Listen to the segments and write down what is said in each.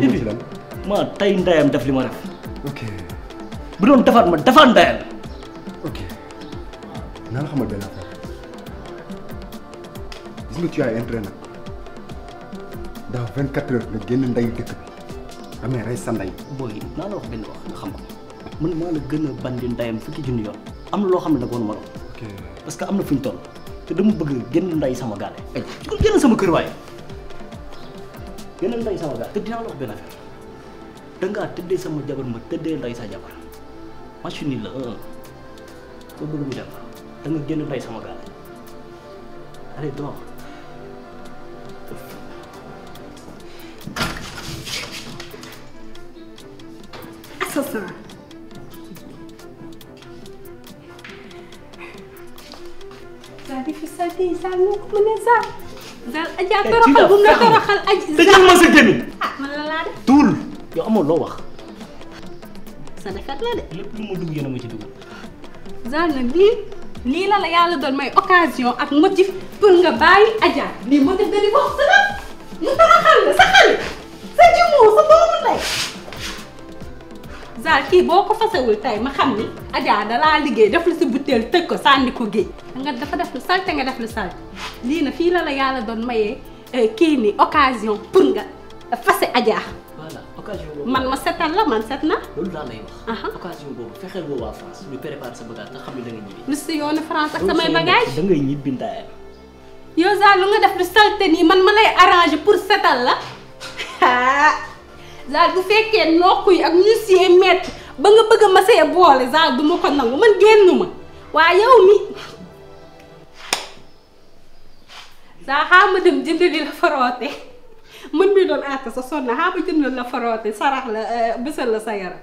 Ibi ma tey ndayam def li ma def. ok bu doon defaat ma defaat ndayam. ok naa la xamal benn affaire gis nga tu as intérêt nag dans vingt quatre heures nga génn ndayu dëkk bi amee rey sa nday. booy naa la wax benn wax nga xam ko man maa la gën a bandi ndayam fukki junni yoon am na loo xam ne nag woon ma doon. parce que am na fu ñu toll te dama bëgg génn nday sama gaale. génn sama kër waaye. gënal nday sama gars te dinaa la wax benn affaire dangaa tëddee sama jabar ma tëddee nday sa jabar machine la un soo bëgg ñu dem da nga génn nday sama gars allez doo assassin Zal di fi Zal di Zal noo ko mën a Zal. Zal Adja toroxal bu mu la toroxal aj Zal. tëjal ma sa gémmiñ. ah man la laa def. tuul yow amoo loo wax. sa defet la de. lépp lu ma dugg yéen a ma ci dugg. Zal nag lii lii la la yàlla doon may occasion ak motif pour nga bàyyi Adja lii motif de divorce la mu toroxal la sa xale sa jumoo sa doomu ndey. Zal kii boo ko fasewul tey ma xam ni Adja dalaa liggéey def lu si butéel tëj ko sànni ko géej nga dafa def lu salte nga def lu salte lii na fii la la yàlla doon mayee eh, kii ni occasion pour nga fase Adja voilà occasion boobu. man ma setal la man set na loolu laa lay Aha. wax. occasion boobu fexeel woo waa France ñu préparer sa bagage nga xam ne da nga ñibbi. lu si yoonu France ak samay bagage da ngay ñibbi ndaayam. yow Zal lu nga def lu salte nii man ma lay arranger pour setal la Zal bu fekkee nokku yi ak ñu see metti ba nga bëgg ma see boole Zal du ma ko nangu man génn ma waa yow mi Zal xaa ma dem jënd li la faroote mën mi doon àtt sa sonn xaa ma jënd la faroote sarax la bësal la sa yaram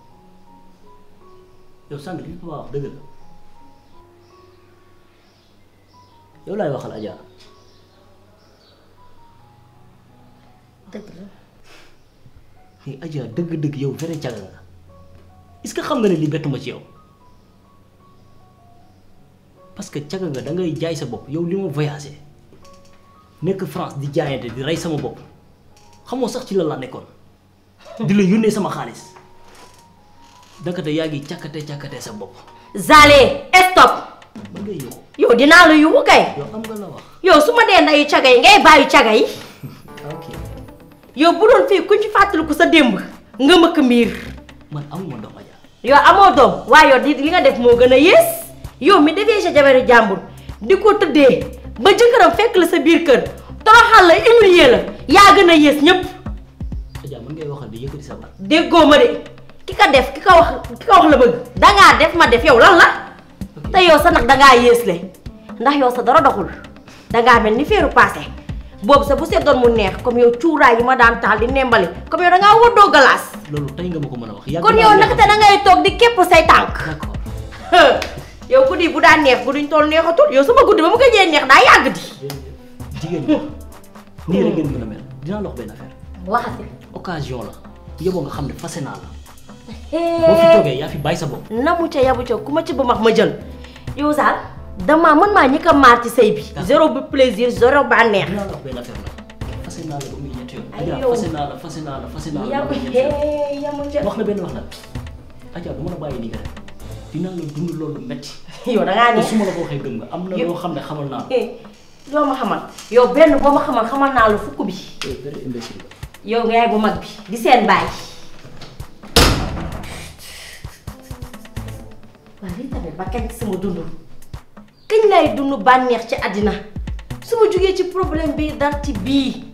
yow sànq li papa wax dëgg la yow laay waxal Adja dëgg la mais Adja dëgg-dëgg yow vrai caga nga est-ce que xam nga ne li bettuma ci yow parce que caga nga da ngay jaay sa bopp yow li ma voyagé nekk France di jaayante di rey sama bopp xamoo sax ci lan laa nekkoon di la yónnee sama xaalis dakate yaa ngi càkkate càkkate sa bopp. Zale stop. ba ngay yóbbu. yow dinaa la yóbbu kay. yow am nga la wax. yow su ma dee ndayu caga yi ngay bàyyi caga yi. ok. yow bu doon fii ku ci fàttaliku sa démb nga mëkk miir. man amuma doom aja. yow amoo doom waaye yow di li nga def moo gën a yées yow mi defee sa jabaru jàmbur di ko tëddee ba jëkkëram fekk la sa biir kër toroxal la humilier la yaa gën a yées ñëpp. Adja mën ngay waxal di yëkkati sa baat. déggoo ma de ki ko def ki ko wax ki ko wax la bëgg dangaa def ma def yow lan la te yow sa nag dangaa yéesle ndax yow sa dara doxul dangaa mel ni feeru paase boobu sa bu seddoon mu neex comme yow cuuraay yi ma daan taal di nembali comme yow dangaa wëddoo galaas loolu tey nga ma ko mën a wax. yàgg kon naa yow yàgg naka te da ngay toog di képp say tànk d'accord yow guddi bu daan neex guddi ñu toll neexatul yow sama guddi ba mu gëjee neex daa yàgg di jigéen ñi nii rek ngeen mën a mel dinaa la wax benn affaire waxati occasion la yóbboo nga xam ne fase naa la boo fi toogee yaa fi bàyyi sa bopp. namu ca yabu ca ku ma ci ba max ma jël yow sax damaa man maa ñi ko maar ci sëy bi. zéro bu plaisir zéro bànneex. dinaa la wax benn affaire nag fase naa la ba muy ñetti yoon. Ay, Adja yow. fase naa la fase naa la fase naa la yabu ba muy ñetti yoon. hee yamu ca. wax na benn wax nag Adja du ma la bàyyi nii nga def dinaa la dund loolu metti yow da ngaa te ne. su ma la ko waxee gëm nga am na Yow- loo xam ne xamal naa la. eh, loo ma xamal yow benn boo ma xamal xamal naa la fukk bi yow nga yaay bu mag bi di seen baay waa lii tamit ba kañ sama dund kañ lay dund bànneex ci àddina su ma jógee ci problème bi dal ci bii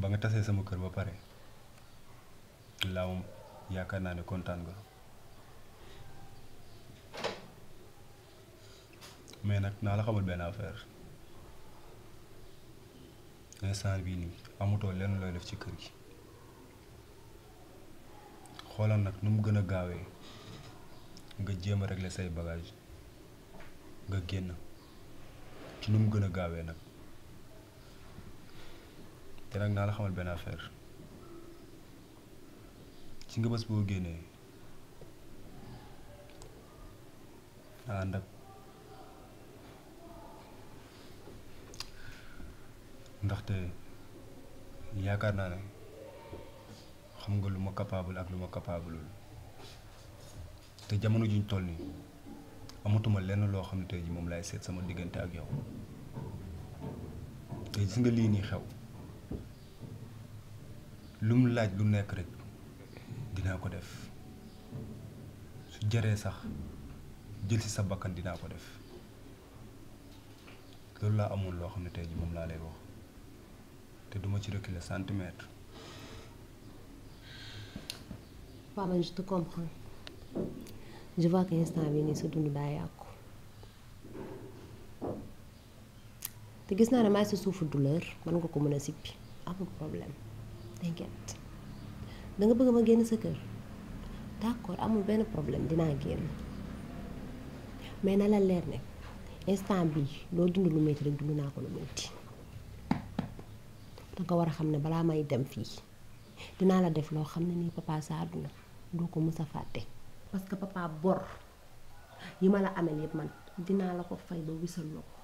ba nga tasee sama kër ba pare laa moom yaakaar naa ne kontaan nga mais nag naa la xamal benn affaire instant bii nii amutoo lenn looy def ci kër gi xoolal nag nu mu gën a gaawee nga jéem a régler say bagage nga génn ci nu mu gën a gaawee nag te nag naa la xamal benn affaire ci nga bés boo génnee naa ànd ak ndaxte yaakaar naa ne xam nga lu ma capable ak lu ma capableul te jamono juñ toll nii amatuma lenn loo xam ne tey ji moom laay seet sama diggante ak yow te gis nga lii nii xew lu mu laaj lu nekk rek dinaa ko def su jaree sax jël si sa bakkan dinaa ko def loolu laa amul loo xam ne tey ji moom laa lay wax te duma ci reculer centimètre. waaw man je te comprends je vois que instant bi nii sa dund daa yàqu te gis naa ne maay sa suufu douleur mën nga ko mën a sippi amul problème t'inquiète da nga bëgg ma génn sa kër d'accord amul benn problème dinaa génn mais na la leer ne instant bi loo dund lu métti rek dund naa ko lu métti danga war a xam ne balaa may dem fii dinaa la def loo xam ne nii papa sa àdduna doo ko mës a fàtte parce que papa bor yi ma la amel yëpp man dinaa la ko fay ba wisal la ko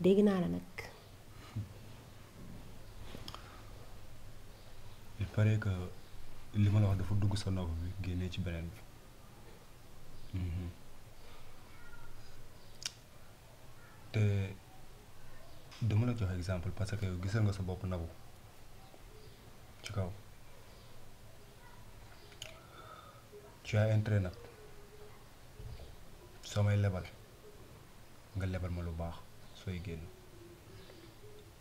dégg naa la nag il paraît que li ma la wax dafa dugg sa nopp bi génnee ci beneen bi te dama la jox exemple parce que yow gisal nga sa bopp nabu ci kaw tu as intérêt nag soo may lebal nga lebal ma lu baax sooy génn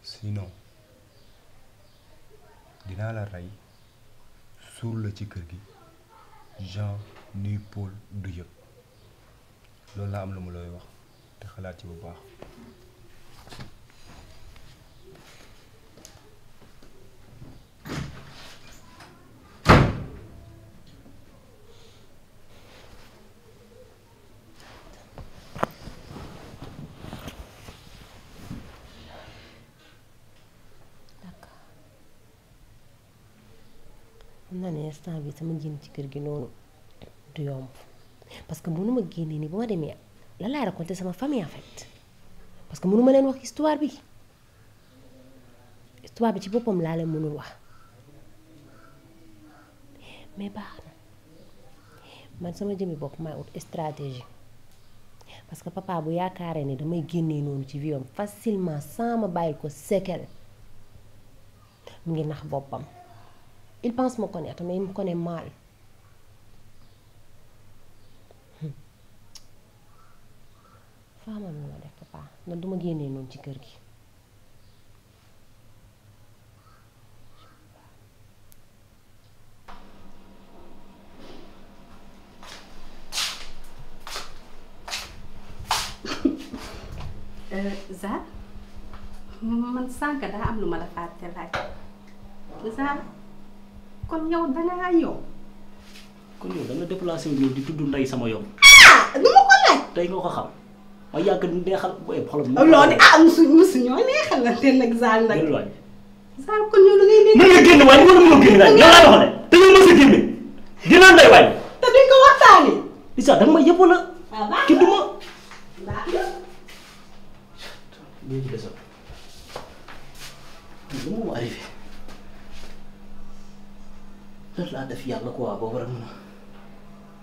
sinon dinaa la rey suul la ci kër gi Jean ni Paul du yëg loolu laa am lu mu looy wax te xalaat ci bu baax xam naa ne instant bi sama génn ci kër gi noonu du yomb parce que mënuma génnee ni bu ma demee lan laay raconter sama famille en fait parce que mënuma leen wax histoire bi histoire bi ci boppam laa leen mënul wax mais baax na man sama jëmmi bopp maay ut stratégie parce que papa bu yaakaaree ne damay génnee noonu ci viom facilement sans ma bàyyi ko séquelle mu ngi nax boppam il pense me connaître mais il me connaît mal hmm. faama mi ma def papa man duma génnee noonu ci kër gi Euh, Zaa man sànq daa am lu ma la fàtte laaj Zaa kon yow dangaa yow kon yow da nga déplacé wu ñëw di tudd ndey sama yoon ah nu ma ko laaj tey nga ko xam ma yàgg neexal booy xolam loolu ah musu musu ñoo neexal la te nag Zaa nag delluwaay saa kon yow da ngay nekk. mën nga génn waaye mën nga génn waaye yow laa doxal de te yow mos a génne dinaa ndey waaye. te duñ ko waxtaani. li sax danga ma yëpp wala. ki du ma. lii ci desal lu mu arrivé lan laa def yàlla quoi ba war a mën a.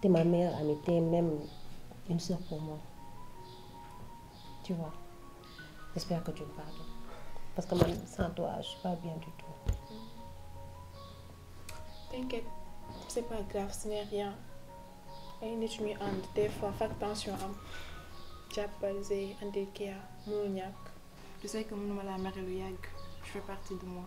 T'es ma meilleure amie, t'es même une soeur pour moi. Tu vois J'espère que tu me pardonnes. Parce que même sans toi, je suis pas bien du tout. T'inquiète, c'est pas grave, ce n'est rien. ay nit ñuy ànd des fois fak tension am jàppal zey andil kia mënul ñàkk. tu sais que mënuma laa mere lu yàgg tu fais partie de moi.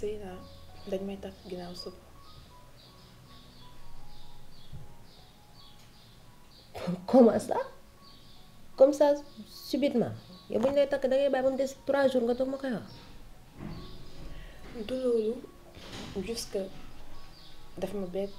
Zeyna dañ may takk ginnaaw suba. comment ça comme ça subitement yow bu ñu lay takk da ngay bàyyi ba mu des trois jours nga toog ma koy wax. du loolu jusque daf ma bett.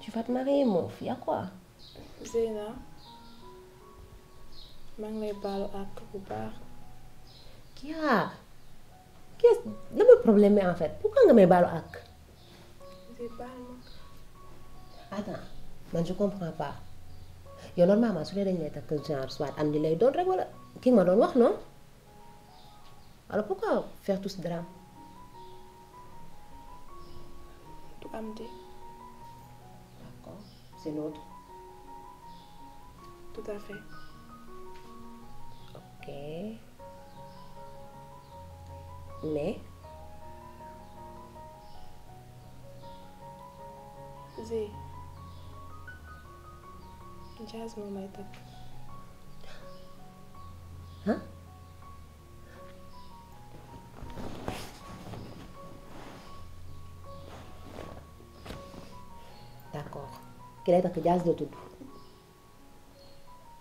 Tu vas te marier, mon fils, à quoi Zeyna maa ngi lay baalu àq bu baax Kia Kia lan mooy problème bi en fait pourquoi nga may baalu àq Zey baal ma attends man je comprends pas yow normalement su dee dañ lay takk genre soit am di lay doon rek wala ki nga ma doon wax noonu alors pourquoi faire tout ce drame D'accord, c'est notre..! Tout à fait. Ok. Mais Zé. Jazz moom may takk. ah. d'accord ki lay takk Jazz la tudd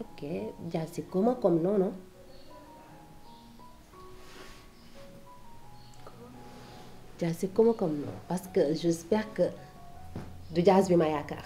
ok Jazz c'est comment comme nom non. Jazz c'est comment comme nom parce que j'espère que du Jazz bi ma yaakaar.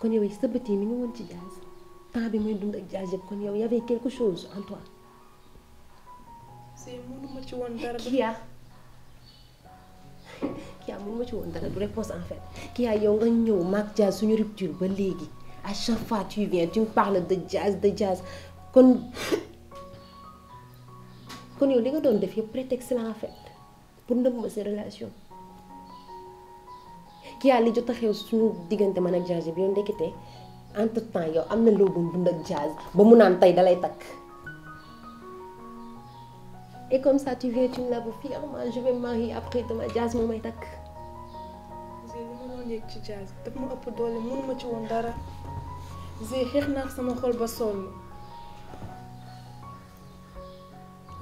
kon yow sa bët yi mi ngi woon ci Diaz temps bi muy dund ak Diaz yëpp kon yow y avait quelque chose en toi. c'est mënuma ci woon dara. Kia Kia mënuma ci woon dara du réponse en fait Kia yow nga ñëw maag Diaz suñu rupture ba léegi à chaque fois tu viens tu me parles de Diaz de Diaz kon kon yow li nga doon def yëpp prétexte la en fait. pour nëbb ma sa relation kii yaa li jot a xew suñu diggante man ak Jazz bi yow ndekete entre temps yow am na loo doon dund ak Jazz ba mu naan tey dalay takk et comme ça tu viens tu me l'avoues fièrement je vais me marier après demain Jazz moo may takk Zé li ma doon yëg ci Jazz daf ma ëpp doole mënuma ci woon dara Zé xeex naa ak sama xol ba sonn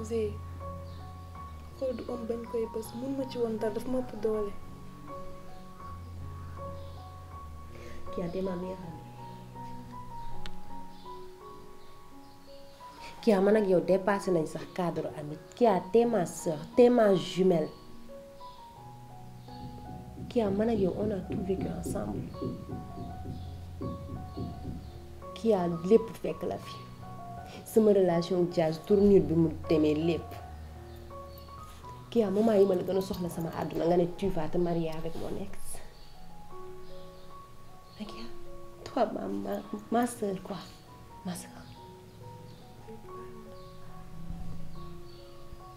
Zé xool du om bañ koy bës mun ma ci woon dara daf ma ëpp doole. qui a démarré meilleure amie qui a man ak yow dépassé nañ sax cadre amie qui a t'es ma sœur t'es ma jumelle Kia man ak yow on a tout vécu ensemble Kia lépp fekk la fi sama relation jazz tournure bi mu demee lépp Kia moment yi ma la gën a soxla sama àdduna nga ne tu vas te marier avec mon ex mais Kia toi ma ma ma sœur quoi ma sœur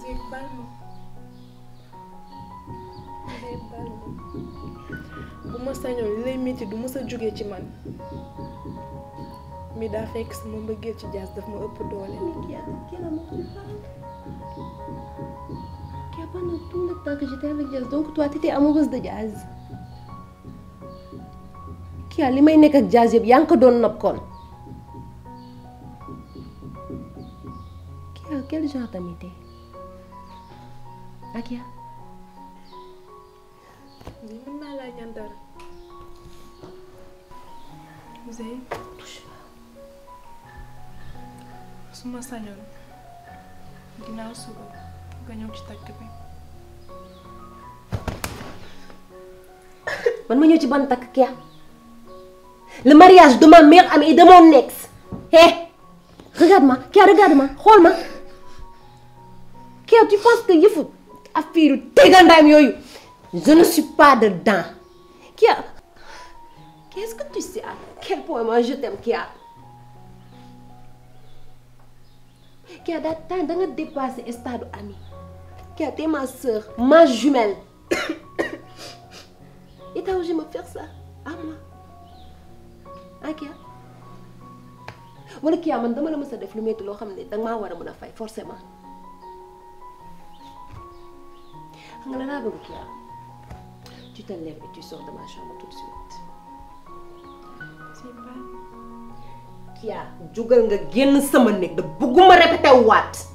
Zéro baal ma Zéro baal ma bu ma sañoon li lay métti du mës a jóge ci man mi daa fekk sama mbëggeel ci jaas daf ma ëpp doole Qui a pas noté tout le temps que j'étais avec Jazz. Donc toi, t'étais amoureuse de Jazz. kii yaa li may nekk ak jaas yëpp yaa ngi ko doon nopp kon kii yaa quel genre d'amitié ak yaa lii mën naa laa ñaan dara Ouzin su ma sañoon ginnaaw suba nga ñëw ci takk bi man ma ñëw ci ban takk kia le mariage de ma mère amie et de mon ex hé regarde-moi kia regarde-moi xool ma kia tu penses que yëfu affaire tegandaam yooyu je ne suis pas dedans kia Qu'est-ce que tu sais à quel point moi je t'aime Kia Kia da temps da nga dépassé stade ami Kia t'es ma sœur ma jumelle et t'as osé me faire ça à moi ah Kia wala Kia man dama la mës a def lu metti loo xam ne danga maa war a mën a fay forcément xam nga la laa bëgg Kia Tu te lèves et tu sors de ma chambre tout de suite. C'est pas. Kia, jugal nga génn sama néeg da bëgguma répété waat.